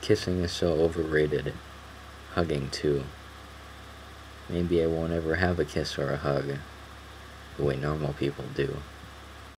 Kissing is so overrated. Hugging too. Maybe I won't ever have a kiss or a hug the way normal people do.